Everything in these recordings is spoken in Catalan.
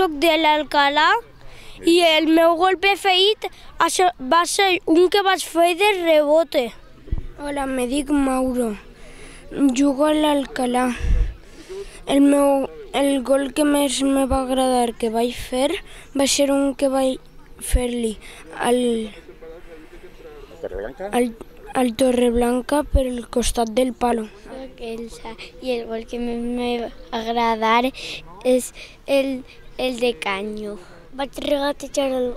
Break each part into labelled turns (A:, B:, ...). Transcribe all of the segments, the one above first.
A: sóc de l'Alcalà i el meu gol preferit va ser un que vaig fer de rebote. Hola, me dic Mauro. Jugo a l'Alcalà. El meu el gol que més me va agradar que vaig fer va ser un que vaig fer-li al, al, al Torreblanca per el costat del palo.
B: I el gol que més m'agradar és el, el de Canyo. Vaig regatejar el,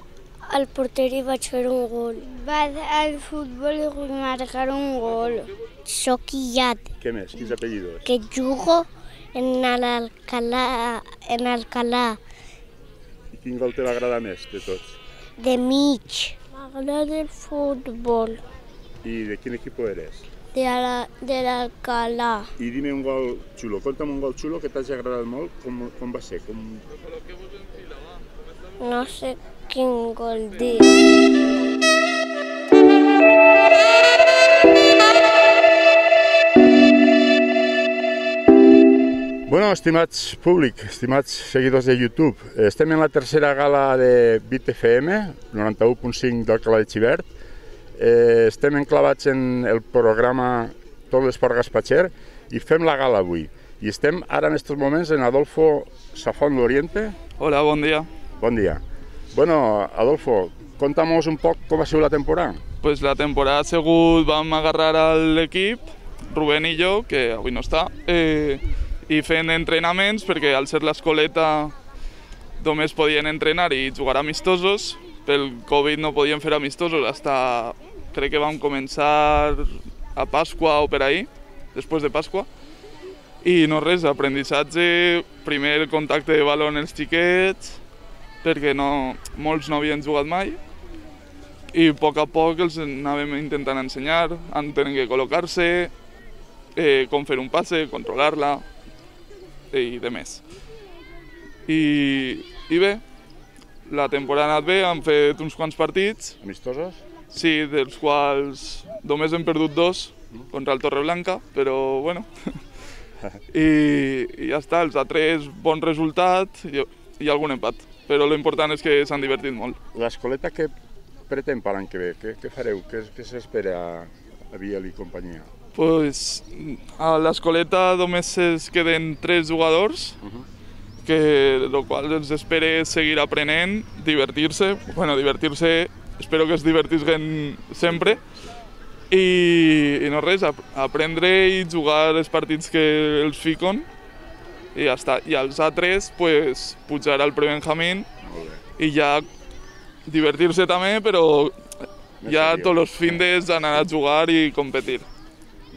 B: al porter i vaig fer un gol. Vaig al futbol i marcar un gol. Soc Iat,
C: Què més? Quins apellidos?
B: que jugo en l'Alcalà, en Alcalà,
C: I quin gol te va agradar més de tots?
B: de mig. M'agrada el futbol
C: I de quin equip eres?
B: De la- de l'Alcalà.
C: I dime un gol xulo, conta'm un gol xulo que t'hagi agradat molt, com, com va ser? Com...
B: No sé quin gol dir.
C: Bueno, estimats públic, estimats seguidors de YouTube, estem en la tercera gala de Bit FM, 91.5 d'Alcalà de Xivert. Eh, estem enclavats en el programa Tot l'Esport Gaspatxer i fem la gala avui. I estem ara en aquests moments en Adolfo Safón l'Oriente.
D: Hola, bon dia.
C: Bon dia. Bueno, Adolfo, contamos un poc com ha sigut la temporada.
D: Pues la temporada ha sigut, vam agarrar a l'equip, Rubén i jo, que avui no està, eh, i fent entrenaments, perquè al ser l'escoleta només podien entrenar i jugar amistosos. Pel Covid no podien fer amistosos, hasta crec que vam començar a Pasqua o per ahí, després de Pasqua. I no res, aprenentatge, primer contacte de baló en els xiquets, perquè no, molts no havien jugat mai, i a poc a poc els anàvem intentant ensenyar, on tenen que col·locar-se, eh, com fer un passe, controlar-la i de més. I, I bé, la temporada ha anat bé, hem fet uns quants partits,
C: Amistosos?
D: Sí, dels quals només hem perdut dos contra el Torreblanca, però bueno. I, I ja està, els altres bon resultat i, i algun empat. Però l'important és que s'han divertit molt.
C: L'escoleta que pretén per l'any que ve? Què, què fareu? Què, què s'espera a, Biel i companyia?
D: Pues, a l'escoleta només es queden tres jugadors, que lo qual els espera seguir aprenent, divertir-se, bueno, divertir-se, espero que es divertisquen sempre, i, i no res, ap aprendre i jugar els partits que els fiquen, i ja està. I els altres, pues, pujar al prebenjamín i ja divertir-se també, però
C: Més
D: ja
C: seriós.
D: tots els fins anar a jugar i competir.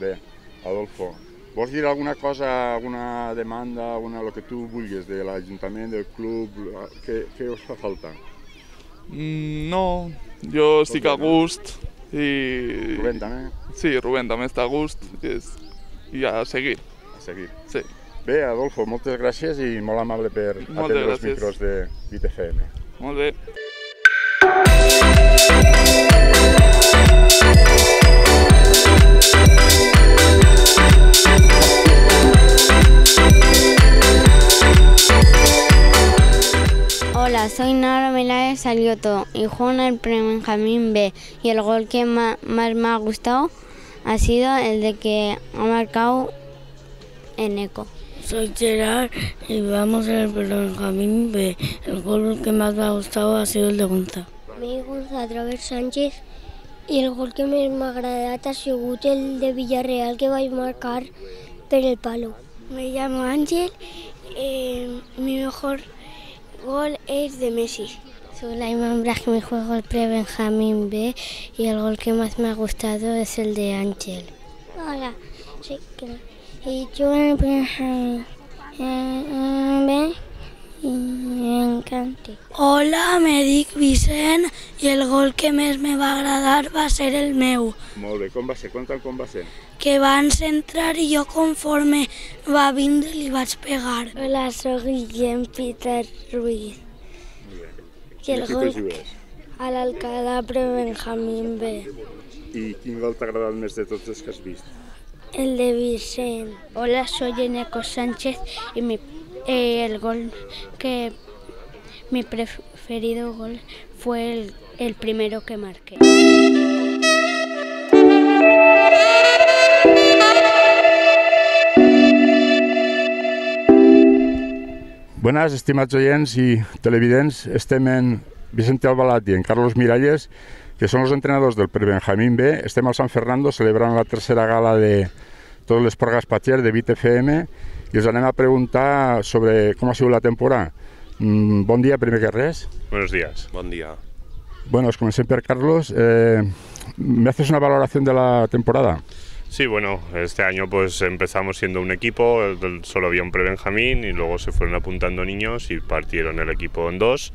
C: Bé, Adolfo, vols dir alguna cosa, alguna demanda, alguna, el que tu vulguis de l'Ajuntament, del club, què, què us fa falta?
D: Mm, no, jo estic a gust i...
C: Rubén també,
D: Sí, Rubén també està a gust i, és... i a seguir,
C: a seguir.
D: sí.
C: Bé, Adolfo, moltes gràcies i molt amable per
D: Moltes
C: atendre els
D: gràcies.
C: micros de BitFM.
D: Molt bé.
B: Hola, soy Nara Melaez Salioto y juego en el Benjamín B y el gol que más me ha gustado ha sido el de que ha marcado Eneco.
A: Soy Gerard y vamos en el Benjamín B. El gol que más me ha gustado ha sido el de Gonzalo.
B: Mi Gonzalo Robert Sánchez i el gol que més m'ha agradat ha sigut el de Villarreal que vaig marcar per el palo.
A: Me llamo Ángel. eh, mi mejor gol es de Messi.
B: Sulaiman Brahimi juego el pre-Benjamín B y el gol que más me ha gustado es el de Ángel. Hola, sí, y yo el Benjamín B y me encanta.
A: Hola, me dic Vicent i el gol que més me va agradar va ser el meu,
C: Molt bé, com va ser? Conta'm com va ser.
A: Que van centrar i jo conforme va vindre li vaig pegar.
B: Hola, soy Guillem Peter Ruiz. I el gol a l'Alcalá pre-Benjamín B.
C: I quin gol t'ha agradat més de tots els que has vist?
B: El de Vicent. Hola, soy Eneco Sánchez y mi Eh, el gol que mi preferido gol fue el, el primero que marqué.
C: Buenas, estimats oients i televidents. Estem en Vicente Albalat i en Carlos Miralles, que són els entrenadors del Prebenjamín B. Estem al San Fernando celebrant la tercera gala de totes les Porgas Patxer de Vit FM i els anem a preguntar sobre com ha sigut la temporada. Mm, bon dia, primer que res.
E: Buenos días. Buen día.
C: Bueno, os comencé por Carlos. Eh, ¿Me haces una valoración de la temporada?
E: Sí, bueno, este año pues empezamos siendo un equipo, solo había un pre-Benjamín y luego se fueron apuntando niños y partieron el equipo en dos.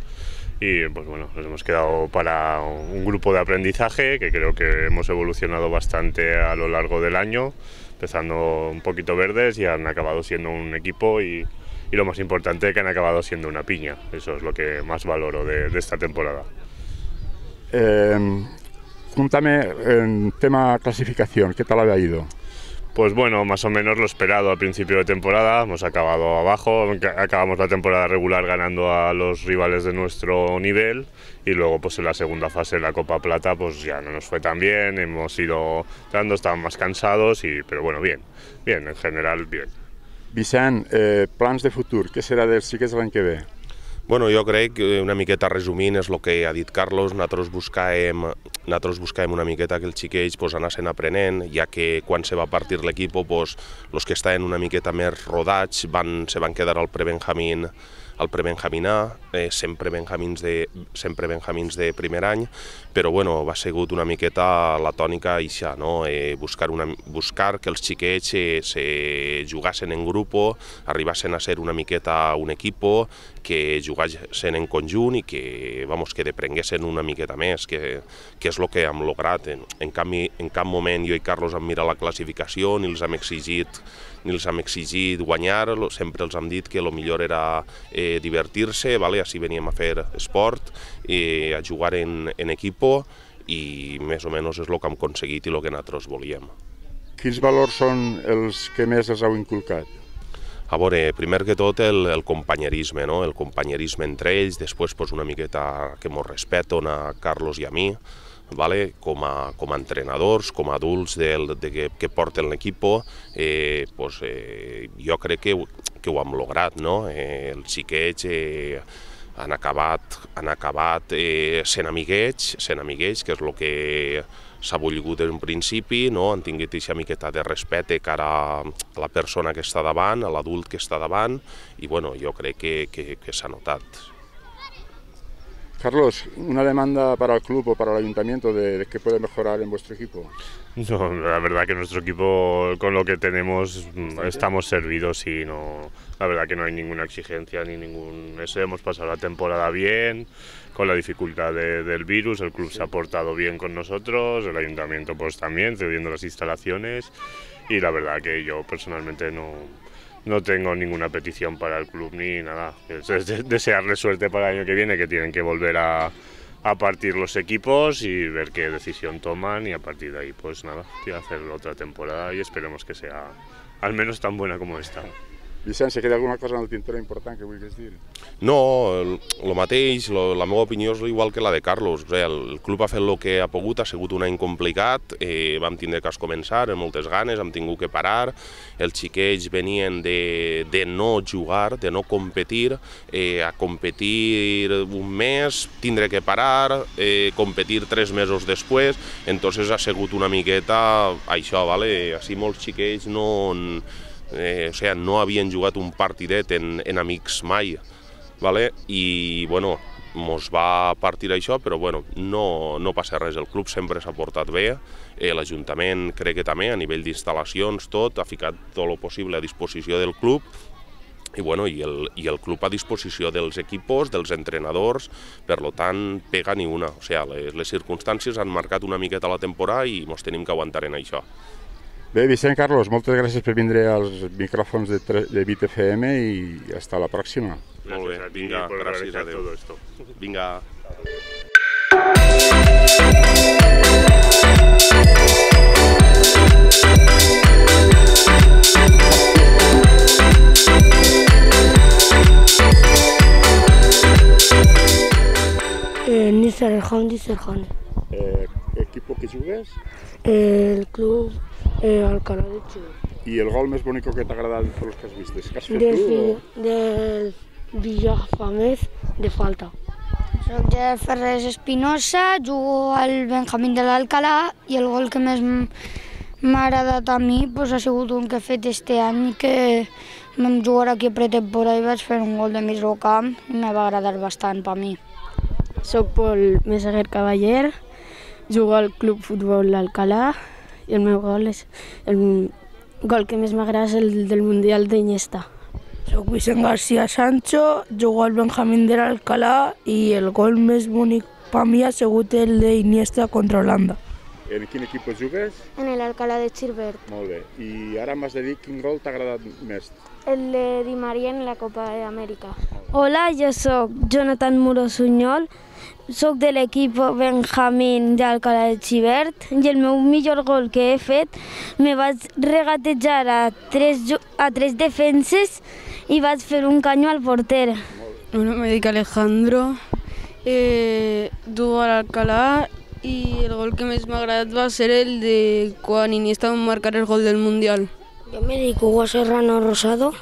E: Y pues bueno, nos hemos quedado para un grupo de aprendizaje que creo que hemos evolucionado bastante a lo largo del año, empezando un poquito verdes y han acabado siendo un equipo y, y lo más importante que han acabado siendo una piña. Eso es lo que más valoro de, de esta temporada.
C: Eh, cuéntame en tema clasificación, ¿qué tal había ido?
E: Pues bueno, más o menos lo esperado al principio de temporada. Hemos acabado abajo, ca- acabamos la temporada regular ganando a los rivales de nuestro nivel y luego pues en la segunda fase de la Copa Plata pues ya no nos fue tan bien, hemos ido dando, estaban más cansados y pero bueno, bien, bien, en general bien.
C: Vicent, eh, plans de futur, què serà dels xiquets l'any que ve?
F: Bueno, jo crec que una miqueta resumint és el que ha dit Carlos, nosaltres buscàvem, nosaltres buscàvem una miqueta que els xiquets pues, anessin aprenent, ja que quan se va partir l'equip, pues, que estaven una miqueta més rodats van, se van quedar al prebenjamín al prebenjaminar, eh, sempre, benjamins de, sempre benjamins de primer any, però bueno, va sigut una miqueta la tònica ixa, no? eh, buscar, una, buscar que els xiquets eh, se jugassin en grup, arribassin a ser una miqueta un equipo, que jugassin en conjunt i que, vamos, que deprenguessin una miqueta més, que, que és el que hem lograt. En, en, canvi, en cap moment jo i Carlos hem mirat la classificació, ni els hem exigit ni els hem exigit guanyar, sempre els hem dit que el millor era eh, divertir-se, vale? així veníem a fer esport, eh, a jugar en, en equipo i més o menys és el que hem aconseguit i el que nosaltres volíem.
C: Quins valors són els que més els heu inculcat?
F: A veure, primer que tot el, el companyerisme, no? el companyerisme entre ells, després pues, una miqueta que mos respeten a Carlos i a mi, vale? com, a, com a entrenadors, com a adults del, de que, que porten l'equip, eh, pues, eh, jo crec que, que ho hem lograt. No? Eh, els xiquets eh, han acabat, han acabat eh, sent amiguets, sent amiguets, que és el que s'ha volgut des d'un principi, no? han tingut aquesta miqueta de respecte cara a la persona que està davant, a l'adult que està davant, i bueno, jo crec que, que, que s'ha notat.
C: Carlos, una demanda para el club o para el ayuntamiento de, de qué puede mejorar en vuestro equipo.
E: No, la verdad que nuestro equipo con lo que tenemos estamos servidos y no, la verdad que no hay ninguna exigencia ni ningún eso. Hemos pasado la temporada bien, con la dificultad de- del virus, el club se ha portado bien con nosotros, el ayuntamiento pues también, cediendo las instalaciones y la verdad que yo personalmente no, no tengo ninguna petición para el club ni nada. Es, es de- desearle suerte para el año que viene, que tienen que volver a, a partir los equipos y ver qué decisión toman y a partir de ahí pues nada, hacer otra temporada y esperemos que sea al menos tan buena como esta.
C: Vicent, se queda alguna cosa en el tintero important que vulguis dir?
F: No, el, el mateix, lo, la meva opinió és igual que la de Carlos. O sigui, el, el club ha fet el que ha pogut, ha sigut un any complicat, eh, vam tindre que començar amb moltes ganes, hem tingut que parar, els xiquets venien de, de no jugar, de no competir, eh, a competir un mes, tindre que parar, eh, competir tres mesos després, entonces ha sigut una miqueta això, vale? així molts xiquets no, eh, o sigui, no havien jugat un partidet en, en amics mai, vale? i bueno, mos va partir això, però bueno, no, no passa res, el club sempre s'ha portat bé, eh, l'Ajuntament crec que també, a nivell d'instal·lacions, tot, ha ficat tot el possible a disposició del club, i, bueno, i, el, i el club a disposició dels equipos, dels entrenadors, per lo tant, pega ni una. O sigui, les, les circumstàncies han marcat una miqueta la temporada i ens tenim que aguantar en això.
C: Bé, Vicent Carlos, moltes gràcies per vindre als micròfons de, de Bit FM i hasta la pròxima.
F: Molt bé, vinga, gràcies a Déu.
E: Vinga. Eh,
F: Nissan
A: Honda, Nissan Honda.
C: Eh, equip que jugues?
A: El club eh, Alcalá de Xivert.
C: I el gol més bonic que t'ha agradat de los que has vist? Que has fet
A: Del,
C: tu? O...
A: Del Villafamés de falta.
B: Soc de Ferrés Espinosa, jugo al Benjamín de l'Alcalà i el gol que més m'ha agradat a mi pues, ha sigut un que he fet este any que vam jugar aquí a pretemporada i vaig fer un gol de mig camp i me va agradar bastant per mi.
A: Soc Pol Meseguer Cavaller, jugo al Club Futbol Alcalà i el meu gol és el gol que més m'agrada és el del Mundial d'Iniesta.
G: Soc Vicent García Sancho, jugo al Benjamín de l'Alcalà i el gol més bonic per mi ha sigut el d'Iniesta contra Holanda.
C: En quin equip jugues?
B: En el Alcalá de Xivert,
C: Molt bé. I ara m'has de dir quin gol t'ha agradat més.
B: el de Di María en la Copa d'Amèrica.
A: Hola, jo sóc Jonathan Muro Sunyol, sóc de l'equip Benjamín d'Alcalà de Xivert i el meu millor gol que he fet me vaig regatejar a tres, a tres defenses i vaig fer un canyo al porter.
H: Bueno, me dic Alejandro, eh, jugo a l'Alcalà i el gol que més m'ha agradat va ser el de quan Iniesta va marcar el gol del Mundial.
A: Yo me dedico Hugo Serrano Rosado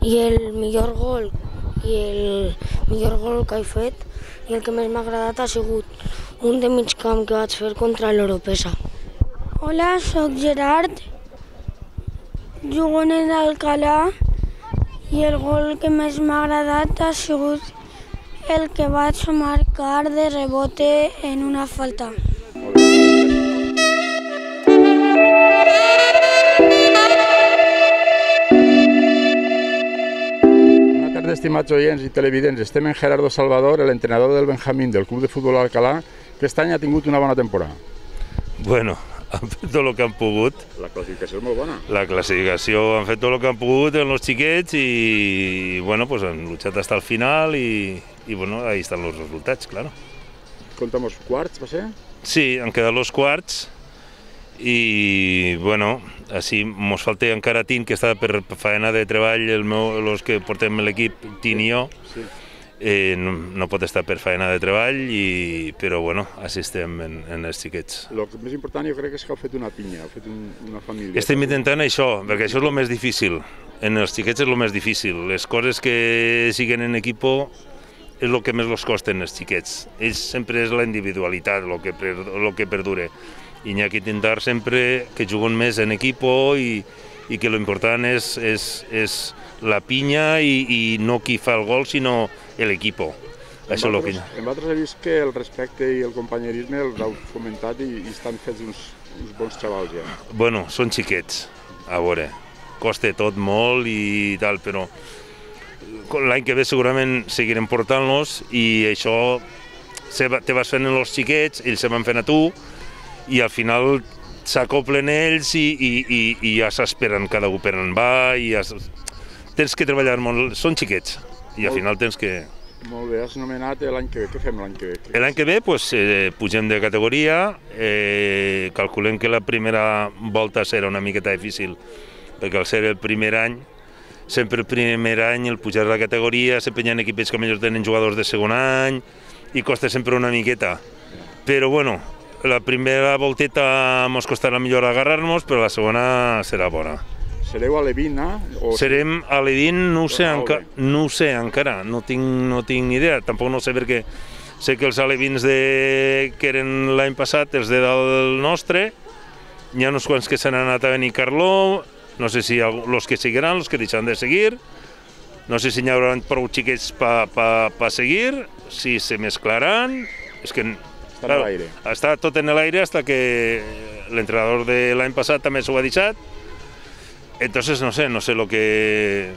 A: y el millor gol i el millor gol que he fet i el que més m'ha agradat ha sigut un de mig camp que vaig fer contra l'Europesa. Hola, sóc Gerard, jugo en l'Alcalà i el gol que més m'ha agradat ha sigut el que vaig marcar de rebote en una falta.
C: Bona tarda, estimats oients i televidents. Estem en Gerardo Salvador, l'entrenador del Benjamín del Club de Futbol Alcalà, que aquest any ha tingut una bona temporada.
I: Bueno, han fet tot el que han pogut.
C: La classificació és molt bona.
I: La classificació han fet tot el que han pogut en els xiquets i, bueno, pues han luchat hasta el final i, i bueno, ahí están los resultats, claro.
C: Contamos quarts, va ser?
I: Sí, han quedat los quarts i, bueno, així mos falta encara Tin, que està per faena de treball, el meu, los que portem l'equip, Tin i jo,
C: Sí.
I: eh, no, no pot estar per faena de treball, i, però bueno, així estem en, en els xiquets.
C: El més important jo crec és que heu fet una pinya, heu fet un, una família.
I: Estem intentant això, perquè això és el més difícil. En els xiquets és el més difícil. Les coses que siguen en equipo és el que més els costen els xiquets. Ells sempre és la individualitat el que, lo que perdure. I n'hi ha que intentar sempre que juguen més en equipo i, i que l'important és, és, és la pinya i, i no qui fa el gol, sinó l'equipo. Això és el que...
C: En vosaltres he vist que el respecte i el companyerisme els heu fomentat i, i estan fets uns, uns bons xavals ja.
I: Bueno, són xiquets, a veure, costa tot molt i tal, però l'any que ve segurament seguirem portant-los i això te vas fent en els xiquets, ells se van fent a tu i al final s'acoplen ells i, i, i, i ja s'esperen cada un per on va i ja, tens que treballar molt, són xiquets i al final tens que...
C: Molt bé, has nomenat l'any que ve. Què fem l'any que ve?
I: L'any que ve pues, eh, pugem de categoria, eh, calculem que la primera volta serà una miqueta difícil, perquè al ser el primer any, sempre el primer any el pujar de la categoria, sempre hi ha equips que millor tenen jugadors de segon any, i costa sempre una miqueta. Però bueno, la primera volteta mos costarà millor agarrar-nos, però la segona serà bona.
C: Sereu a Levina? O...
I: Serem a l'Edin, no ho sé,
C: Ah,
I: enca no ho sé encara, no tinc, no tinc ni idea, tampoc no sé perquè sé que els alevins de... que eren l'any passat, els de dalt nostre, hi ha uns quants que s'han anat a Benicarló, no sé si els que seguiran, els que deixaran de seguir, no sé si n'hi haurà prou xiquets per pa, pa seguir, si se mesclaran, és que...
C: Està en l'aire.
I: Està tot en l'aire hasta que l'entrenador de l'any passat també s'ho ha deixat, entonces no sé, no sé lo que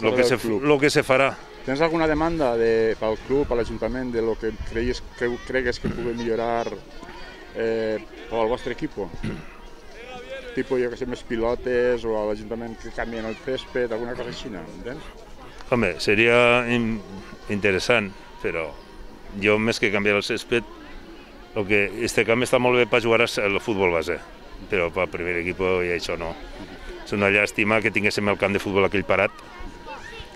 I: lo que se lo que se farà.
C: Tens alguna demanda de, pel club, a l'Ajuntament, de lo que creies, que cregues que pugui millorar eh, pel vostre equip? Tipo, jo que sé, més pilotes o a l'Ajuntament que canvien el césped, alguna cosa així, no? entens?
I: Home, seria in, interessant, però jo més que canviar el césped, lo que este camp està molt bé per jugar al futbol base, però per primer equip i això no. És una llàstima que tinguéssim el camp de futbol aquell parat.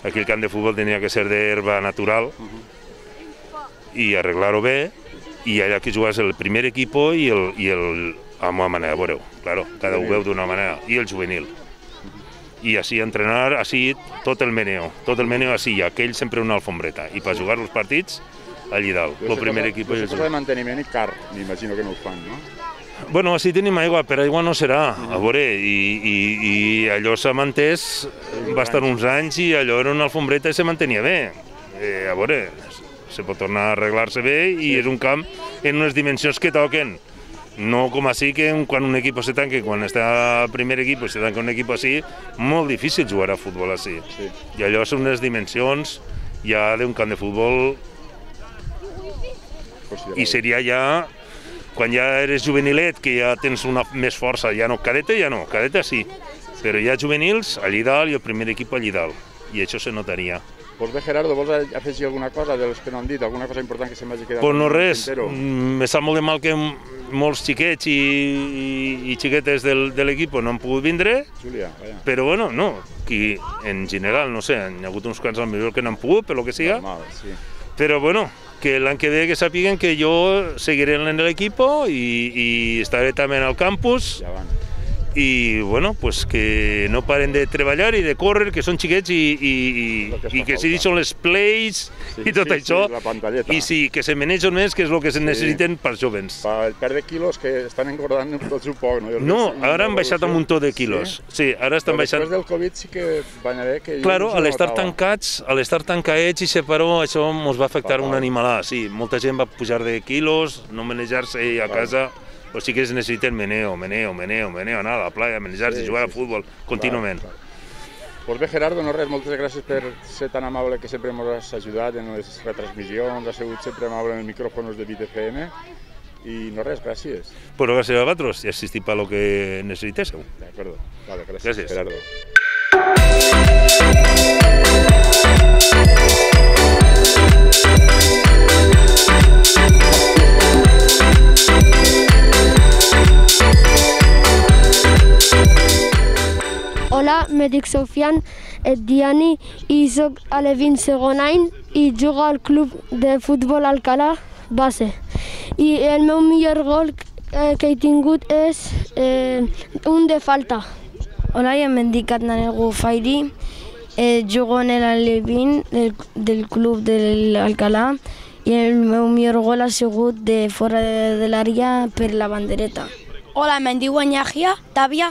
I: Aquell camp de futbol tenia que ser d'herba natural i arreglar-ho bé i allà que jugues el primer equip i el, i el amb una manera, veureu, claro, cada un veu d'una manera, i el juvenil. I així entrenar, així tot el meneo, tot el meneo així, aquell sempre una alfombreta. I per jugar els partits, allí dalt, el primer equip
C: És cosa de manteniment i car, m'imagino que no ho fan, no?
I: Bueno, així tenim aigua, però aigua no serà, a veure, i, i, i allò s'ha mantès bastant uns anys i allò era una alfombreta i se mantenia bé. Eh, a veure, se pot tornar a arreglar-se bé i és un camp en unes dimensions que toquen. No com així que quan un equip se tanca, quan està el primer equip se tanca un equip així, molt difícil jugar a futbol així.
C: Sí.
I: I allò són unes dimensions ja d'un camp de futbol i seria ja quan ja eres juvenilet, que ja tens una més força, ja no, cadeta ja no, cadeta sí, però ja juvenils, allí dalt i el primer equip allí dalt, i això se notaria.
C: Doncs bé, Gerardo, vols afegir alguna cosa dels que no han dit? Alguna cosa important que se m'hagi quedat?
I: Pues no res, mm, me sap molt de mal que molts xiquets i, i, i xiquetes del, de l'equip no han pogut vindre,
C: Júlia, vaja.
I: però bueno, no, qui en general, no sé, hi ha hagut uns quants al millor que no han pogut, per lo que siga,
C: Normal, sí.
I: Però bueno, que l'any que ve que sàpiguen que jo seguiré en l'equip i, i estaré també el campus
C: Ja van.
I: I bueno, pues que no paren de treballar i de córrer, que són xiquets i, i, i, i que si són les plays
C: Sí,
I: i tot
C: sí,
I: això,
C: sí,
I: i sí, que se menegen més, que és el que se necessiten per jovens.
C: Per perdre quilos que estan engordant tots un poc, no? Jo
I: No, ara han baixat un muntó de
C: Sí?
I: quilos. Sí, ara estan
C: Però
I: baixant...
C: Després del Covid sí que haver que...
I: Claro,
C: no
I: a l'estar tancats, a l'estar tancats i separó, això ens va afectar
C: Fatal.
I: un animalà, sí. Molta gent va pujar de quilos, no manejar-se a casa, o sí que es necessiten meneo, meneo, meneo, meneo, anar a la playa, manejar-se,
C: Sí,
I: jugar
C: sí,
I: a futbol contínuament.
C: Clar, clar. Pues bé, Gerardo, no res, moltes gràcies per ser tan amable que sempre ens has ajudat en les retransmissions, has sigut sempre amable en els micròfons de Vit FM i no res, gràcies.
I: Però gràcies a vosaltres i assistir per lo que necessitéssiu.
C: De acuerdo. Vale, gràcies,
I: Gràcies.
C: Gerardo.
J: Hola, me dic Sofian Diani i soc a l'Evin segon any i jugo al club de futbol Alcalà base. I el meu millor gol eh, que he tingut és eh, un de falta.
K: Hola, jo em dic Adnan Gufairi, eh, jugo en l'Alevin del, del club de l'Alcalà i el meu millor gol ha sigut de fora de, de l'àrea per la bandereta.
J: Hola, em diuen Yahya Tàvia,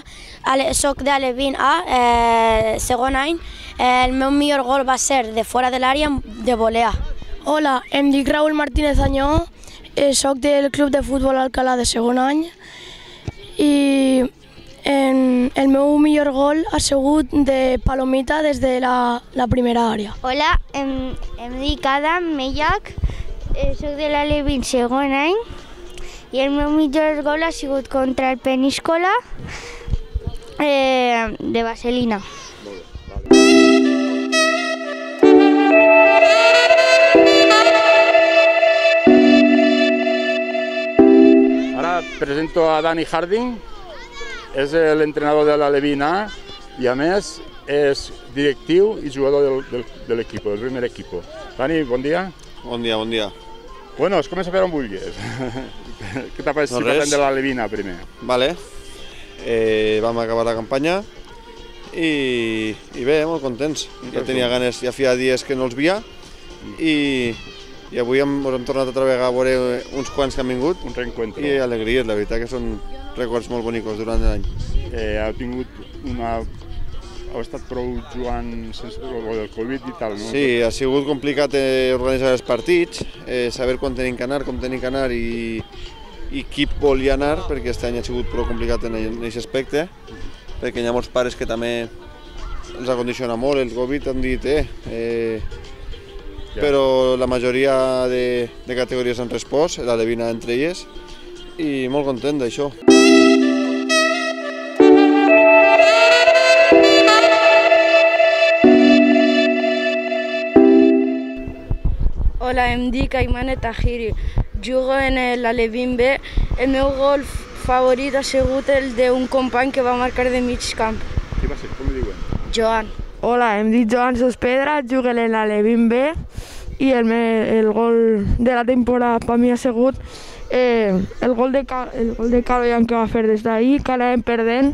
J: soc de l'Evin A, eh, segon any. El meu millor gol va ser de fora de l'àrea de volea.
L: Hola, em dic Raúl Martínez Añó, eh, soc del Club de Futbol Alcalà de segon any i en, el meu millor gol ha sigut de Palomita des de la, la primera àrea.
A: Hola, em, em dic Adam Mellac, eh, soc de l'Alevin segon any i el meu millor gol ha sigut contra el Peníscola eh, de Vaselina.
C: Ara presento a Dani Harding, és l'entrenador de l'Alevin A i a més és directiu i jugador del, del, de l'equip, del primer equip. Dani, bon dia.
M: Bon dia, bon dia.
C: Bueno, es comença per on vulguis. Què t'ha pareixit
M: No,
C: si parlem de l'Alevina primer?
M: Vale. Eh, vam acabar la campanya i, i bé, molt contents. Ja tenia ganes, ja feia dies que no els via i, i avui hem, ens hem tornat altra vegada a veure uns quants que han vingut.
C: Un reencuentro.
M: I alegries, la veritat que són records molt bonicos durant l'any.
C: Eh, heu tingut una... Heu estat prou jugant sense el del Covid i tal, no?
M: Sí, ha sigut complicat eh, organitzar els partits, eh, saber quan tenim que anar, com tenim que anar i, i qui volia anar, perquè aquest any ha sigut prou complicat en aquest aspecte, perquè hi ha molts pares que també els ha condicionat molt el Covid, han dit, eh, eh però la majoria de, de categories han respost, la de Vina entre elles, i molt content d'això.
N: Hola, em dic Aimane Tahiri. Jugo en l'Alevin B. El meu gol favorit ha sigut el d'un company que va marcar de mig camp.
C: Qui va ser? Com li diuen?
N: Joan.
G: Hola, em dic Joan Sospedra, jugo en l'Alevin B i el, me, el gol de la temporada per mi ha sigut eh, el gol de, el gol de Caloyan que va fer des d'ahir, que anàvem perdent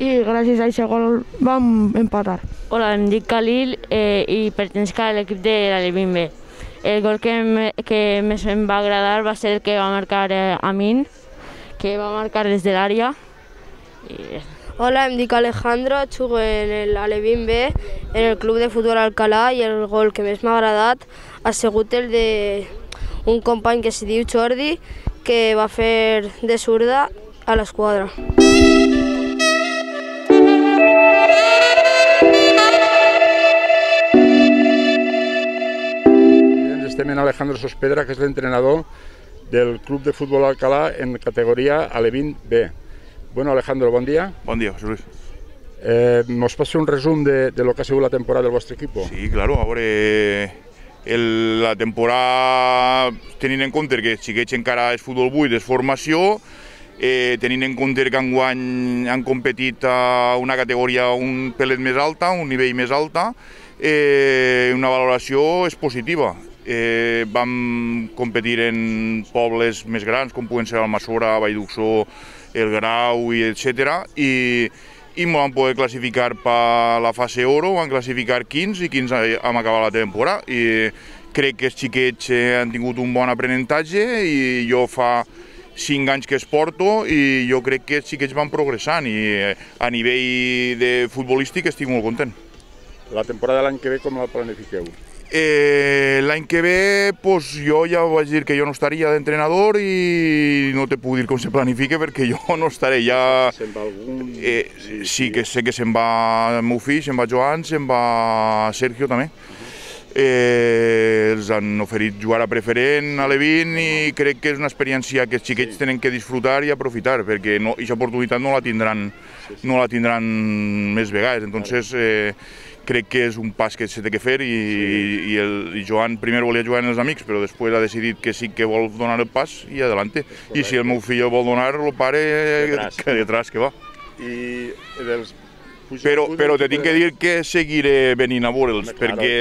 G: i gràcies a aquest gol vam empatar.
O: Hola, em dic Khalil eh, i pertenc a l'equip de l'Alevin B. El gol que, me, que més em va agradar va ser el que va marcar eh, Amin, que va marcar des de l'àrea. I...
P: Hola, em dic Alejandro, jugo en l'Alevin B, en el club de futbol Alcalà i el gol que més m'ha agradat ha sigut el de un company que es diu Jordi que va fer de zurda a l'esquadra.
C: Estem en Alejandro Sospedra, que és l'entrenador del Club de Futbol Alcalà en categoria Alevín B. Bueno, Alejandro, bon dia.
Q: Bon dia, José Luis.
C: Eh, ¿Nos pasa un resumen de, de lo que ha sido la temporada del vuestro equipo?
Q: Sí, claro, a veure, el, la temporada, tenint en compte que xiquets encara és futbol 8, és formació, eh, tenint en compte que enguany han competit a una categoria un pelet més alta, un nivell més alta, eh, una valoració és positiva. Eh, vam competir en pobles més grans, com puguen ser Almassora, Vallduxó, El Grau, i etc. I, i van poder classificar per la fase oro, van classificar 15 i 15 hem acabat la temporada. I crec que els xiquets eh, han tingut un bon aprenentatge i jo fa 5 anys que es porto i jo crec que els xiquets van progressant i eh, a nivell de futbolístic estic molt content.
C: La temporada de l'any que ve com la planifiqueu?
Q: Eh, L'any que ve pues, jo ja vaig dir que jo no estaria d'entrenador i no te puc dir com se planifica perquè jo no estaré. Ja...
C: Se'n va algun...
Q: Eh, sí, que sé que se'n va el meu fill, se'n va Joan, se'n va Sergio també. Eh, els han oferit jugar a preferent a l'Evin i crec que és una experiència que els xiquets tenen que disfrutar i aprofitar perquè no, aquesta oportunitat no la tindran, no la tindran més vegades. Entonces, eh, crec que és un pas que s'ha de fer i, i, el, i Joan primer volia jugar en els amics però després ha decidit que sí que vol donar el pas i adelante. I si el meu fill vol donar, el pare
C: Detrás.
Q: que detrás que va.
C: I dels
Q: Però, però te tinc que dir que seguiré venint a veure'ls,
C: claro,
Q: perquè,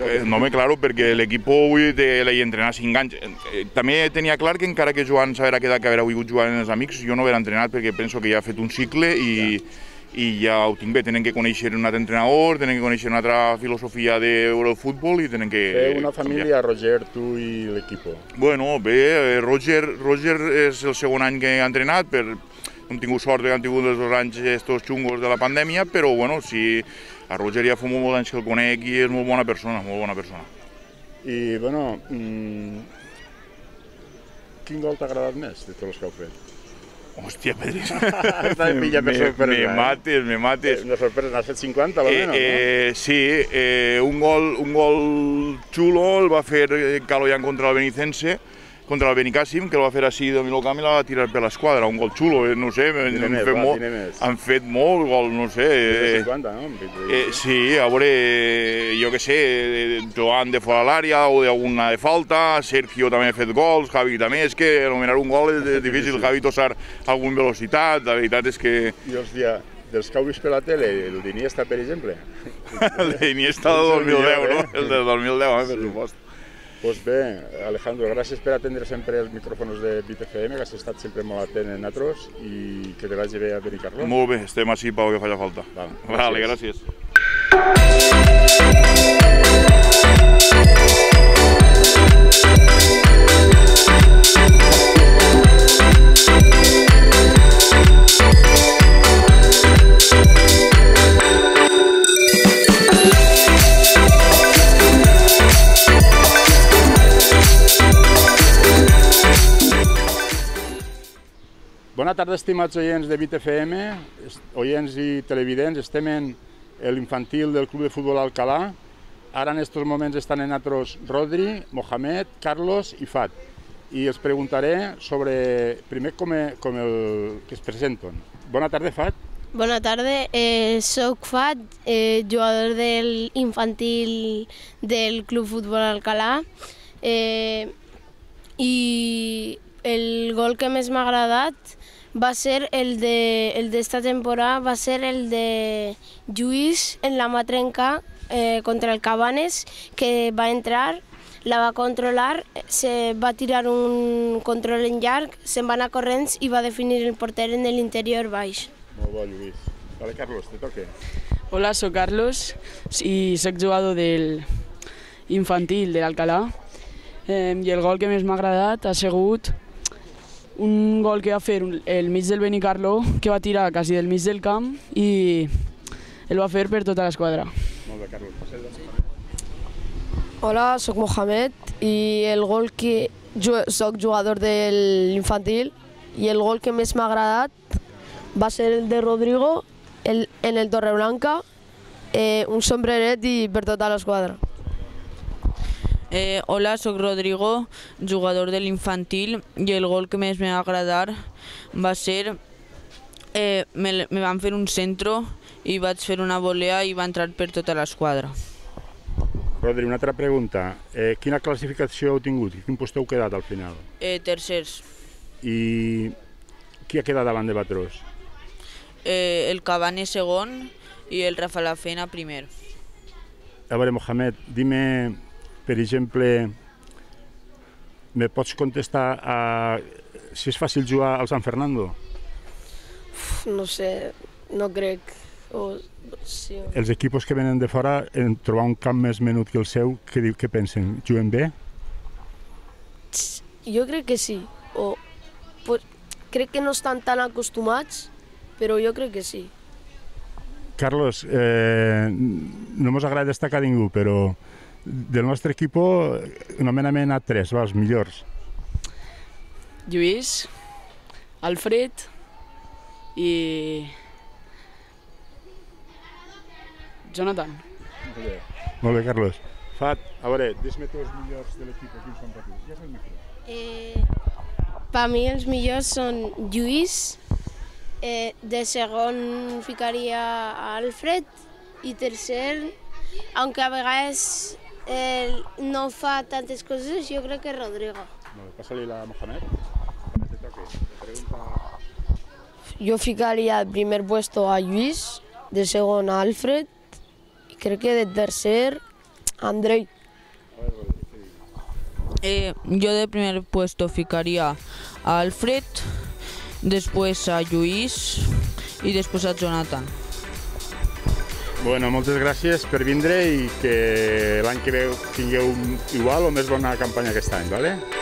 C: per
Q: eh, eh, no me claro, perquè l'equip avui de l'he entrenat 5 anys. Eh, També tenia clar que encara que Joan s'haguera quedat que haguera volgut jugar en els amics, jo no haguera entrenat perquè penso que ja ha fet un cicle i, i ja ho tinc bé, tenen que conèixer un altre entrenador, tenen que conèixer una altra filosofia d'Eurofutbol i tenen que...
C: Fer una família, Roger, tu i l'equip.
Q: Bueno, bé, eh, Roger, Roger és el segon any que ha entrenat, per, hem tingut sort que han tingut els dos anys estos xungos de la pandèmia, però bueno, sí, a Roger ja fa molts anys que el conec i és molt bona persona, molt bona persona.
C: I, bueno, mm, quin gol t'ha agradat més de tots els que heu fet? De pilla per
Q: Me-
C: eh?
Q: mates, me mates.
C: Una sorpresa, n'has fet 50,
Q: Eh,
C: almenys,
Q: eh, sí, eh, un, gol, un gol xulo el va fer eh, Caloyan contra el Benicense, contra el Benicàssim, que el va fer així de Milocam i la va tirar per l'esquadra, un gol xulo, eh, no sé, han
C: més,
Q: fet,
C: va,
Q: molt, han fet molt gol, no sé. Eh,
C: 50, no?
Q: eh, sí, a veure, eh, jo què sé, eh, Joan de fora l'àrea o d'alguna de falta, Sergio també ha fet gols, Javi també, és que anomenar un gol és difícil, Javi tossar alguna velocitat, la veritat és que
C: I, hòstia, dels que heu vist per la tele, el d'Iniesta, per exemple?
Q: el d'Iniesta del 2010, no? El del 2010, eh, per supost.
C: Pues bé, Alejandro, gràcies per atendre sempre els micròfons de Bit FM, que has estat sempre molt atent en nosaltres i que te vagi bé a Benicarló.
Q: Molt bé, estem així pel que faci falta.
C: Val,
Q: Vale,
C: gràcies.
Q: gràcies.
C: Bona tarda, estimats oients de Bit FM, est- oients i televidents. Estem en l'infantil del Club de Futbol Alcalà. Ara en estos moments estan en nosaltres Rodri, Mohamed, Carlos i Fat. I els preguntaré sobre, primer, com, e- com el que es presenten. Bona tarda, Fat.
P: Bona tarda, eh, soc Fat, eh, jugador del infantil del Club Futbol Alcalà eh, i el gol que més m'ha agradat va ser el de el d'esta temporada, va ser el de Lluís en la mà trenca eh, contra el Cabanes, que va entrar, la va controlar, se va tirar un control en llarg, se'n va anar corrents i va definir el porter en l'interior baix.
C: Molt bo, Lluís. Vale, Carlos, te toque.
R: Hola, sóc Carlos i sóc jugador del infantil de l'Alcalà eh, i el gol que més m'ha agradat ha sigut un gol que va fer el mig del Benicarló que va tirar quasi del mig del camp i el va fer per tota l'esquadra.
C: Molt bé, Carlos.
K: Hola, sóc Mohamed i el gol que jo sóc jugador de l'infantil i el gol que més m'ha agradat va ser el de Rodrigo el, en el Torreblanca, eh, un sombreret i per tota l'esquadra.
H: Eh, hola, sóc Rodrigo, jugador de l'infantil i el gol que més m'ha agradat va ser eh, me, me van fer un centro i vaig fer una volea i va entrar per tota l'esquadra.
C: Rodri, una altra pregunta. Eh, quina classificació heu tingut? Quin post heu quedat al final?
H: Eh, tercers,
C: I qui ha quedat davant de Batrós?
H: eh, el Cabane segon i el Rafa Lafena primer.
C: A veure, Mohamed, dime, per exemple, me pots contestar a si és fàcil jugar al San Fernando?
K: No sé, no crec. O, sí.
C: Els equipos que venen de fora, en trobar un camp més menut que el seu, què, diu, què pensen? Juguen bé?
K: Jo crec que sí. O, pues, crec que no estan tan acostumats, però jo crec que sí.
C: Carlos, eh, no mos agrada destacar ningú, però del nostre equipo nomenament a tres, va, els millors.
R: Lluís, Alfred i... Jonathan.
C: Molt bé, Carlos. Fat, a veure, dis-me tu els millors de l'equip, quins són per tu? Ja és el micro.
P: Eh, per mi els millors són Lluís, eh, de segon ficaria Alfred i tercer, aunque a vegades eh, no fa tantes coses, jo crec que Rodrigo.
C: Molt bé, passa-li la Mohamed. Te toque. Pregunta...
K: Jo ficaria al primer puesto a Lluís, de segon a Alfred, i crec que de tercer a Andrei.
H: Eh, yo de primer puesto ficaría a Alfred, después a Lluís y después a Jonathan.
C: Bueno, moltes gràcies per vindre i que l'any que veu tingueu igual o més bona campanya aquest any, d'acord? ¿vale?